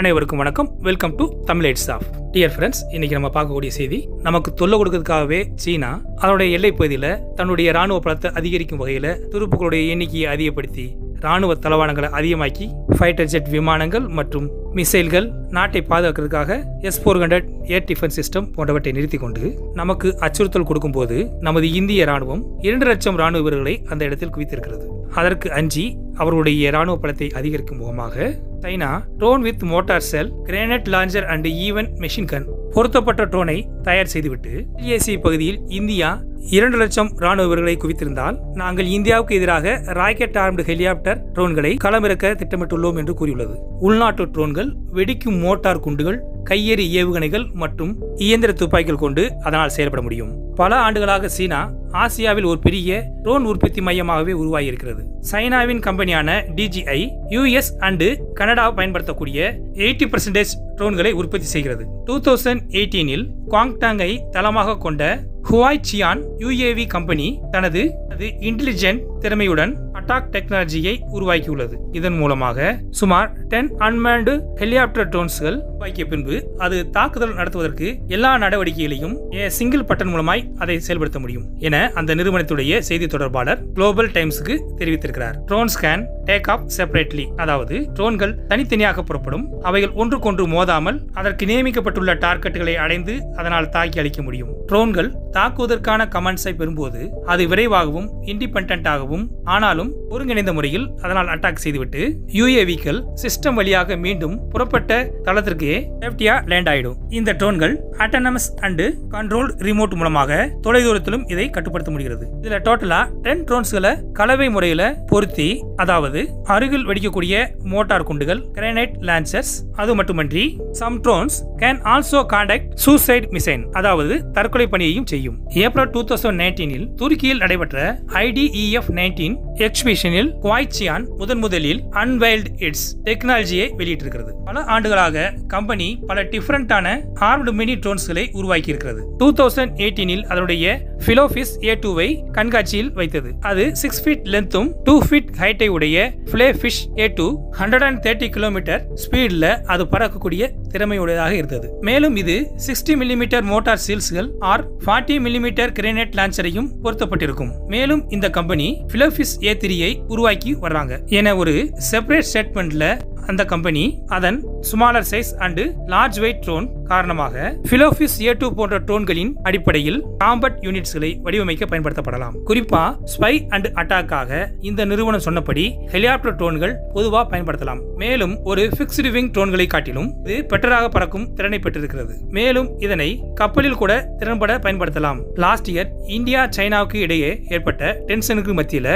அனைவருக்கும் வணக்கம். Welcome to Tamil எட்ஸ் ஆஃப் டியர் ஃப்ரெண்ட்ஸ் இன்னைக்கு நம்ம பார்க்கக்கூடிய செய்தி நமக்கு தொல்லை கொடுக்கறதுக்காகவே சீனா அதனுடைய எல்லைப் பகுதியில் தன்னுடைய ராணுவ பலத்தை அதிகரிக்கும் வகையில் துருப்புகளுடைய எண்ணிக்கையை அதிகப்படுத்தி ராணுவ தளவாடங்களை அதிகமாக்கி ஃபைட்டர் ஜெட் விமானங்கள் மற்றும் மிசைல்கள் நாட்டை பாதுகாக்கிறதுக்காக S four hundred air defence system போன்றவற்றை நிறுத்தி கொண்டு நமக்கு அச்சுறுத்தல் கொடுக்கும்போது நமது இந்திய ராணுவம் இரண்டு லட்சம் ராணுவ வீரர்களை அந்த இடத்தில் குவித்திருக்கிறது. அதற்கு அஞ்சி அவர்களுடைய ராணுவ பலத்தை அதிகரிக்கும் முகமாக China drone with mortar shell grenade launcher and even machine gun பொருத்தப்பட்ட ட்ரோனை தயார் செய்துவிட்டு ஏசி பகுதியில் இந்தியா இரண்டு லட்சம் ராணுவ வீரர்களை குவித்திருந்தால் நாங்கள் இந்தியாவுக்கு எதிராக ராக்கெட் ஆர்ம்டு ஹெலிகாப்டர் ட்ரோன்களை களமிறக்க திட்டமிட்டுள்ளோம் என்று கூறியுள்ளது. உள்நாட்டு ட்ரோன்கள் வெடிக்கும் மோட்டார் குண்டுகள் கையெறி ஏவுகணைகள் மற்றும் இயந்திர துப்பாக்கிகள் கொண்டு அதனால் செயல்பட முடியும். பல ஆண்டுகளாக சீனா ஆசியாவில் ஒரு பெரிய ட்ரோன் உற்பத்தி மையமாகவே உருவாகியிருக்கிறது. சைனாவின் கம்பெனியான டிஜிஐ யுஎஸ் அண்டு கனடா பயன்படுத்தக்கூடிய எயிட்டி பர்சன்டேஜ் ட்ரோன்களை உற்பத்தி செய்கிறது. டூ தௌசண்ட் எயிட்டீனில் குவாங்டாங்கை தளமாக கொண்ட ஹுவாய் சியான் யுஏவி கம்பெனி தனது அது இன்டெலிஜென்ட் திறமையுடன் அட்டாக் டெக்னாலஜியை உருவாக்கியுள்ளது. இதன் மூலமாக சுமார் டென் அன்மேண்டு ஹெலிகாப்டர் ட்ரோன்ஸ்கள் உருவாக்கிய பின்பு அது தாக்குதல் நடத்துவதற்கு எல்லா நடவடிக்கைகளையும் சிங்கிள் பட்டன் மூலமாய் அதை செயல்படுத்த முடியும் என அந்த நிறுவனத்துடைய செய்தி தொடர்பாளர் குளோபல் டைம்ஸுக்கு தெரிவித்திருக்கிறார். Drone scan take off separately அதாவது ட்ரோன்கள் தனித்தனியாக புறப்படும். அவைகள் ஒன்றுக்கொன்று மோதாமல் அதற்கு நியமிக்கப்பட்டுள்ள டார்கெட்டுகளை அடைந்து அதனால் தாக்கி அளிக்க முடியும். ட்ரோன்கள் தாக்குவதற்கான கமெண்ட்ஸை பெறும்போது அது விரைவாகவும் இண்டிபெண்டாகவும் ஆனாலும் ஒருங்கிணைந்த முறையில் அதனால் அட்டாக் செய்துவிட்டு யூஏவிக்கள் சிஸ்டம் வழியாக மீண்டும் புறப்பட்ட தளத்திற்கு சேஃப்டியா லேண்ட் ஆயிடும். இந்த ட்ரோன்கள் அட்டானமஸ் அண்டு கண்ட்ரோல் ரிமோட் மூலமாக தொலைதூரத்திலும் இதை கட்டுப்படுத்த முடிகிறது. இதுல டோட்டலா டென் ட்ரோன்ஸ்களை கலவை முறையில பொருத்தி அதாவது அருகில் வெடிக்கக்கூடிய மோட்டார் குண்டுகள் கிரானைட் லான்சர்ஸ் அது மட்டுமன்றி some drones can also conduct suicide mission அதாவது தற்கொலை பணியையும் செய்யும். ஏப்ரல் டூ தௌசண்ட் நைன்டீனில் துருக்கியில் நடைபெற்ற ஐடிஇஎஃப் நைன்டீன் எக்ஸ் எக்ஸிபிஷனில் குவாய்ச்சியான் முதன் முதலில் அன்வைல்டு இட்ஸ் டெக்னாலஜியை வெளியிட்டிருக்கிறது. பல ஆண்டுகளாக கம்பெனி பல டிஃபரண்டான ஆர்ம்டு மினி ட்ரோன்ஸ்களை உருவாக்கி இருக்கிறது டூ தௌசண்ட் எயிட்டீனில் அதனுடைய பிலோபிஸ் ஏ டூவை கண்காட்சியில் வைத்தது. அது சிக்ஸ் ஃபீட் லென்த்தும் டூ ஃபீட் ஹைட்டை உடைய blowfish A two hundred and thirty kilometre ஸ்பீட்ல அது பறக்கக்கூடிய திறமையுடையதாக இருந்தது. மேலும் இது சிக்ஸ்டி மில்லிமீட்டர் மோட்டார் சீல்ஸ்கள் ஆர் ஃபார்ட்டி மில்லிமீட்டர் கிரேனேட் லான்ச்சரையும் பொருத்தப்பட்டிருக்கும். மேலும் இந்த கம்பெனி பிலோபிஸ் ஏ த்ரீயை உருவாக்கி வர்றாங்க என ஒரு செப்பரேட் ஸ்டேட்மெண்ட்ல அந்த கம்பெனி அதன் smaller size and large weight drone காரணமாக பிலோபிஸ் ஏ டூ போன்ற ட்ரோன்களின் அடிப்படையில் காம்பட் யூனிட்ஸ்களை வடிவமைக்க பயன்படுத்தப்படலாம். குறிப்பா ஸ்பை அண்ட் அட்டாக்காக இந்த நிறுவனம் சொன்னபடி ஹெலிகாப்டர் ட்ரோன்கள் பொதுவாக பயன்படுத்தலாம். மேலும் ஒரு பிக்ஸ்டு விங் ட்ரோன்களை காட்டிலும் இது பெட்டராக பறக்கும் திறனை பெற்றிருக்கிறது. மேலும் இதனை கப்பலில் கூட திறன்பட பயன்படுத்தலாம். லாஸ்ட் இயர் இந்தியா சைனாவுக்கு இடையே ஏற்பட்ட டென்ஷனுக்கு மத்தியில்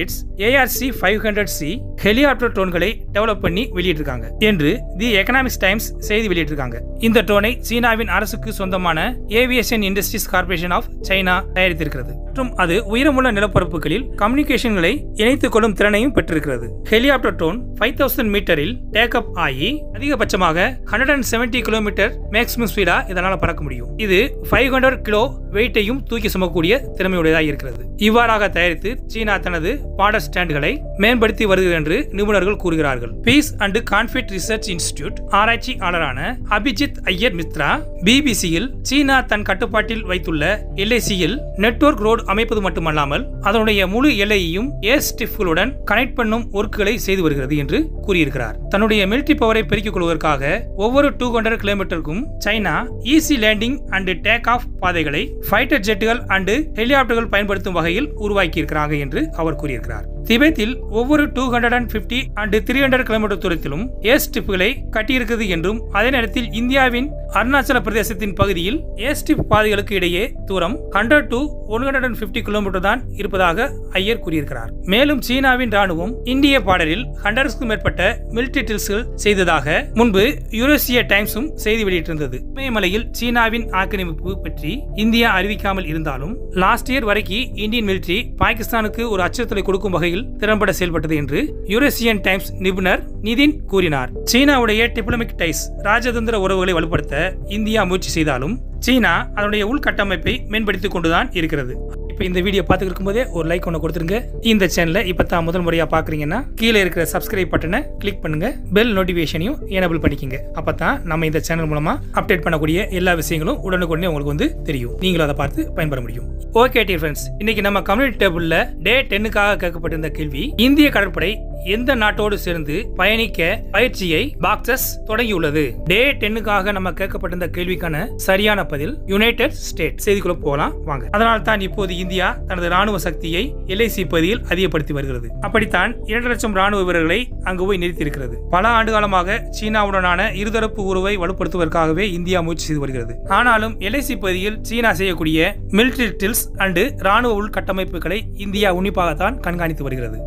it's ARC five hundred C helicopter ட்ரோன்களை develop பண்ணி வெளியிட்டிருக்காங்க. என்று தி எக்கனாமிக்ஸ் டைம்ஸ் செய்தி வெளியிட்டிருக்காங்க. இந்த ட்ரோனை சீனாவின் அரசுக்கு சொந்தமான aviation industries corporation of China தயாரித்திருக்கிறது. மற்றும் அது உயரமுள்ள நிலப்பரப்புகளில் கம்யூனிகேஷன்களை இணைத்துக் கொள்ளும் திறனையும் பெற்றிருக்கிறது. ஹெலிகாப்டர் ட்ரோன் ஃபைவ் தௌசண்ட் மீட்டரில் டேக் அப் ஆகி அதிகபட்சமாக hundred and seventy kilometre maximum speedo இதனால பறக்க முடியும். இது ஃபைவ் ஹண்ட்ரட் கிலோ வெயிட்டையும் தூக்கி சுமக்கூடிய திறமையுடையதாக இருக்கிறது. இவ்வாறாக தயாரித்து சீனா தனது பாடர் ஸ்டாண்டுகளை மேம்படுத்தி வருகிறது என்று நிபுணர்கள் கூறுகிறார்கள். Peace and conflict research institute ஆராய்ச்சியாளரான Abhijit Iyer Mitra பிபிசியில் சீனா தன் கட்டுப்பாட்டில் வைத்துள்ள எல்ஐசியில் நெட்வொர்க் ரோடு அமைப்பது மட்டுமல்லாமல் அதனுடைய முழு எல்லையையும் ஏர் ஸ்டிஃப்களுடன் கனெக்ட் பண்ணும் ஒர்க்குகளை செய்து வருகிறது என்று கூறியிருக்கிறார். தன்னுடைய மிலிட்டரி பவரை பெருக்கிக் கொள்வதற்காக ஒவ்வொரு two hundred கிலோமீட்டருக்கும் China easy landing and take off பாதைகளை ஃபைட்டர் ஜெட்டுகள் அண்டு ஹெலிகாப்டர்கள் பயன்படுத்தும் வகையில் உருவாக்கியிருக்கிறாங்க என்று அவர் கூறியிருக்கிறார். திபெத்தில் ஒவ்வொரு two hundred and fifty and three hundred kilometre தூரத்திலும் air ஸ்டிப்புகளை கட்டியிருக்கிறது என்றும் அதே நேரத்தில் இந்தியாவின் அருணாச்சல பிரதேசத்தின் பகுதியில் ஏர் ஸ்டிப் பாதைகளுக்கு இடையே தூரம் hundred to one hundred and fifty kilometre தான் இருப்பதாக ஐயர் கூறியிருக்கிறார். மேலும் சீனாவின் ராணுவம் இந்திய பாடலில் ஹண்ட்ரட்ஸ்க்கும் மேற்பட்ட மிலிட்டரி ட்ரில்ஸ்கள் செய்ததாக முன்பு யூரோசிய டைம்ஸும் செய்தி வெளியிட்டிருந்தது. இமயமலையில் சீனாவின் ஆக்கிரமிப்பு பற்றி இந்தியா அறிவிக்காமல் இருந்தாலும் லாஸ்ட் இயர் வரைக்கும் இந்தியன் மிலிட்டரி பாகிஸ்தானுக்கு ஒரு அச்சுறுத்தலை கொடுக்கும் வகையில் திறம்பட செயல்பட்டது என்று யூரேசியன் டைம்ஸ் நிபுணர் நிதின் கூறினார். சீனாவுடைய டிப்ளமிக் டைஸ் ராஜதந்திர உறவுகளை வலுப்படுத்த இந்தியா முயற்சி செய்தாலும் சீனா அதனுடைய உள்கட்டமைப்பை மேம்படுத்திக் கொண்டுதான் இருக்கிறது. இப்போ இந்த வீடியோ பார்த்துட்டு இருக்கும்போதே ஒரு லைக் ஒன்று கொடுத்துருங்க. இந்த சேனலை இப்போ தான் முதல் முறையாக பார்க்குறீங்கன்னா கீழே இருக்கிற சப்ஸ்கிரைப் பட்டனை கிளிக் பண்ணுங்க. பெல் நோட்டிஃபிகேஷனையும் எனபிள் பண்ணிக்கங்க. அப்போ தான் நம்ம இந்த சேனல் மூலமாக அப்டேட் பண்ணக்கூடிய எல்லா விஷயங்களும் உடனுக்குடனே உங்களுக்கு வந்து தெரியும். நீங்களும் அதை பார்த்து பயன்பெற முடியும். ஓகே டியர் ஃப்ரெண்ட்ஸ் இன்னைக்கு நம்ம கம்யூனிட்டி டேபிளில் டே டென்னுக்காக கேட்கப்பட்டிருந்த கேள்வி இந்திய கடற்படை எந்த நாட்டோடு சேர்ந்து பயணிக்க பயிற்சியை பாக்சஸ் தொடங்கியுள்ளது? டே டென்னுக்காக நம்ம கேட்கப்பட்டிருந்த கேள்விக்கான சரியான பதில் யுனைடெட் ஸ்டேட் செய்திக்குள்ள போகலாம் வாங்க. அதனால் தான் இப்போது இந்தியா தனது ராணுவ சக்தியை எல்ஐசி பகுதியில் அதிகப்படுத்தி வருகிறது. அப்படித்தான் இரண்டு லட்சம் ராணுவ வீரர்களை அங்கு போய் நிறுத்தியிருக்கிறது. பல ஆண்டு காலமாக சீனாவுடனான இருதரப்பு உறவை வலுப்படுத்துவதற்காகவே இந்தியா முயற்சி செய்து வருகிறது. ஆனாலும் எல்ஐசி பகுதியில் சீனா செய்யக்கூடிய மிலிட்டரி டில்ஸ் அண்டு ராணுவ உள்கட்டமைப்புகளை இந்தியா உன்னிப்பாகத்தான் கண்காணித்து வருகிறது.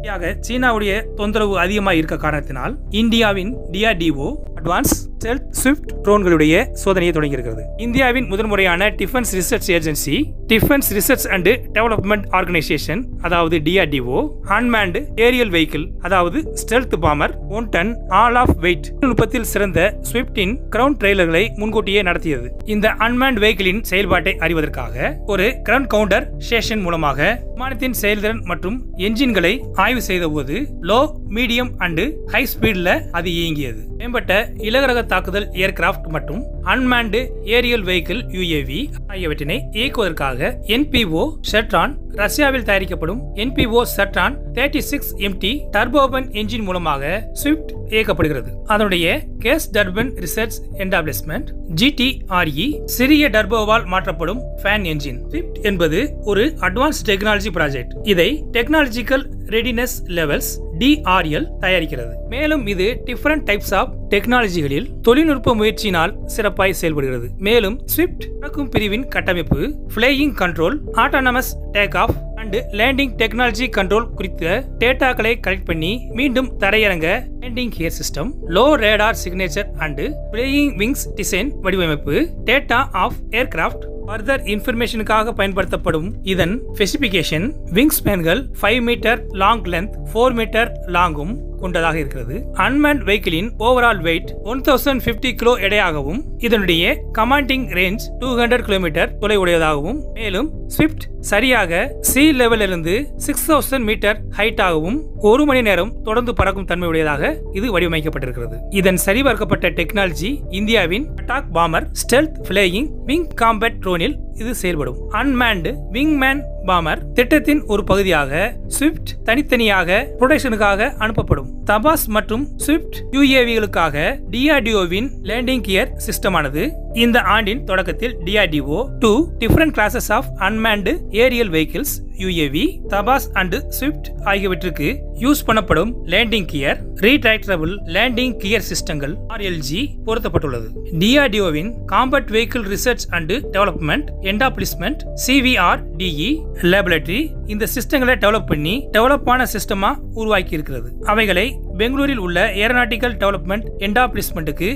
சீனாவுடைய தொந்தரவு அதிகமாக இருக்க காரணத்தினால் இந்தியாவின் டிஆர்டிஓ அட்வான்ஸ் ஸ்டெல்த் ஸ்விஃப்ட் ட்ரோன்களுடைய சோதனையை தொடங்கியிருக்கிறது. இந்தியாவின் முதன்முறையான defence research agency defence research and development organisation அதாவது டிஆர்டிஓ அன்மேண்ட் ஏரியல் வெஹிக்கிள் அதாவது stealth bomber one ton all of weight நுட்பத்தில் சிறந்த ஸ்விஃப்டின் கிரவுண்ட் ட்ரெய்லர்களை முன்கூட்டியே நடத்தியது. இந்த அன்மேண்ட் வெஹிக்கிளின் செயல்பாட்டை அறிவதற்காக ஒரு கிரவுண்ட் கவுண்டர் ஸ்டேஷன் மூலமாக விமானத்தின் செயல்திறன் மற்றும் என்ஜின்களை ஆய்வு செய்தபோது லோ மீடியம் அண்டு ஹை ஸ்பீட்ல அது இயங்கியது. மேம்பட்ட இலகுரக தாக்குதல் ஏர்கிராப்ட் மற்றும் அன்மேண்டு ஏரியல் வெஹிக்கிள் யுஏவி ஆகியவற்றினை இயக்குவதற்காக என்பிஓ செட்ரான் ரஷ்யாவில் தயாரிக்கப்படும் NPO Saturn thirty six MT turbofan engine மூலமாக ஸ்விஃப்ட் இயக்கப்படுகிறது. அதனுடைய gas turbine research establishment GTRE சிறிய டர்போவால் மாற்றப்படும் ஃபேன் என்ஜின். ஸ்விஃப்ட் என்பது ஒரு அட்வான்ஸ் டெக்னாலஜி ப்ராஜெக்ட். இதை டெக்னாலஜிக்கல் ரெடினஸ் லெவல்ஸ் டிஆர்எல் தயாரிக்கிறது. மேலும் இது டிஃபரண்ட் டைப்ஸ் ஆஃப் டெக்னாலஜிகளில் தொழில்நுட்ப முயற்சியினால் சிறப்பாய் செயல்படுகிறது. மேலும் ஸ்விஃப்ட் நடக்கும் பிரிவின் கட்டமைப்பு flying control autonomous take off and landing technology control குறித்த டேட்டாக்களை கலெக்ட் பண்ணி மீண்டும் தரையிறங்க landing gear system low radar signature and flying wings design வடிவமைப்பு டேட்டா ஆஃப் ஏர்கிராஃப்ட் ஃபர்தர் இன்ஃபர்மேஷனுக்காக பயன்படுத்தப்படும் இதன் specification wing ஸ்பேன்கள் five metre long length four metre லாங்கும் கொண்டதாக இருக்கிறது. Unmanned வெஹிக்கிளின் overall weight one thousand fifty kilo எடையாகவும் இதனுடைய commanding range two hundred kilometre தொலைவுடையதாகவும் மேலும் swift சரியாக sea லெவலிலிருந்து six thousand metre ஹைட்டாகவும் ஒரு மணி நேரம் தொடர்ந்து பறக்கும் தன்மை உடையதாக இது வடிவமைக்கப்பட்டிருக்கிறது. இதன் சரிபார்க்கப்பட்ட டெக்னாலஜி இந்தியாவின் attack bomber stealth flying wing combat ட்ரோனில் இது செயல்படும். அன்மேண்டு விங்மேன் பாமர் திட்டத்தின் ஒரு பகுதியாக ஸ்விஃப்ட் தனித்தனியாக புரொடக்ஷனுக்காக அனுப்பப்படும். தபாஸ் மற்றும் ஸ்விஃப்ட் யூஏவிகளுக்காக டிஆர்டிஓவின் லேண்டிங் கியர் சிஸ்டமானது இந்த ஆண்டின் தொடக்கத்தில் DRDO two different classes of unmanned aerial vehicles UAV Tapas and swift ஆகியவற்றுக்கு யூஸ் பண்ணப்படும் landing gear retractable landing gear சிஸ்டங்கள் RLG பொருத்தப்பட்டுள்ளது. டிஆர்டிஓவின் combat vehicle research and development establishment CVR DE laboratory இந்த சிஸ்டங்களை டெவலப் பண்ணி டெவலப்பான சிஸ்டமா உருவாக்கி இருக்கிறது அவைகளை பெங்களூரில் உள்ள ஏரோநாட்டிக்கல் டெவலப்மெண்ட் என்டாப்ளிஸ்மெண்ட்டுக்கு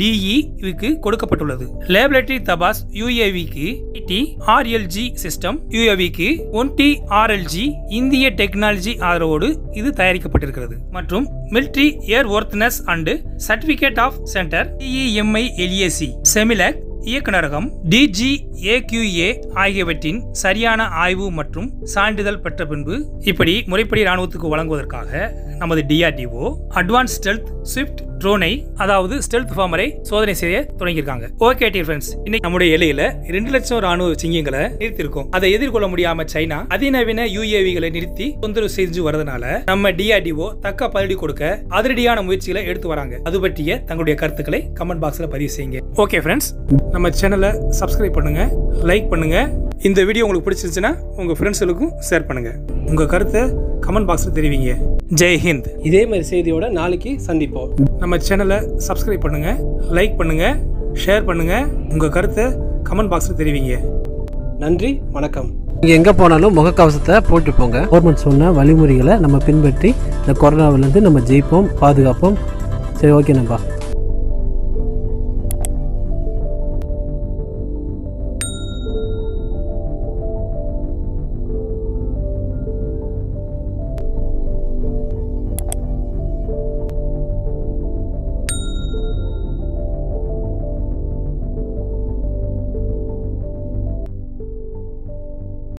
டிஇக்கு கொடுக்கப்பட்டுள்ளது. லேபரேட்டரி தபாஸ் யூஏவிக்கு டி ஆர்எல்ஜி சிஸ்டம் யூஏவிக்கு ஒன் டி ஆர்எல்ஜி இந்திய டெக்னாலஜி ஆதரவோடு இது தயாரிக்கப்பட்டிருக்கிறது. மற்றும் military airworthiness and certificate of centre டிஇஎம்ஐ எல்ஏசி செமிலக் இயக்குநரகம் டிஜிஏக்யூஏ ஆகியவற்றின் சரியான ஆய்வு மற்றும் சான்றிதழ் பெற்ற பின்பு இப்படி முறைப்படி ராணுவத்துக்கு வழங்குவதற்காக நமது டிஆர்டிஓ அட்வான்ஸ் ஸ்டெல்த் ஸ்விஃப்ட் ட்ரோனை அதாவது ஸ்டெல்த் ஃபார்மரை சோதனை செய்ய தொடங்கியிருக்காங்க. ஓகே டி ஃப்ரெண்ட்ஸ் இன்னைக்கு நம்முடைய எல்லையில ரெண்டு லட்சம் ராணுவ சிங்கங்களை நிறுத்திருக்கோம் அதை எதிர்கொள்ள முடியாம சைனா அதிநவீன யூஏவிகளை நிறுத்தி தொந்தரவு செஞ்சு வரதுனால நம்ம டிஆர்டிஓ தக்க பதிலடி கொடுக்க அதிரடியான முயற்சிகளை எடுத்து வராங்க. அது பற்றிய தங்களுடைய கருத்துக்களை கமெண்ட் பாக்ஸ்ல பதிவு செய்யுங்க. ஓகே ஃப்ரெண்ட்ஸ் நம்ம சேனலை சப்ஸ்கிரைப் பண்ணுங்க லைக் பண்ணுங்க இந்த வீடியோ உங்களுக்கு பிடிச்சிருந்துச்சுன்னா உங்க ஃப்ரெண்ட்ஸுகளுக்கும் ஷேர் பண்ணுங்க. உங்க கருத்தை கமெண்ட் பாக்ஸ்ல தெரிவிங்க. ஜெய் ஹிந்த். இதே மாதிரி செய்தியோட நாளைக்கு சந்திப்போம். நம்ம சேனலை சப்ஸ்கிரைப் பண்ணுங்க லைக் பண்ணுங்க ஷேர் பண்ணுங்க உங்க கருத்தை கமெண்ட் பாக்ஸ்ல தெரிவிங்க. நன்றி வணக்கம். நீங்கள் எங்கே போனாலும் முகக்கவசத்தை போட்டு போங்க. கவர்மெண்ட் சொன்ன வழிமுறைகளை நம்ம பின்பற்றி இந்த கொரோனாவிலேருந்து நம்ம ஜெயிப்போம் பாதுகாப்போம். சரி ஓகே நம்பா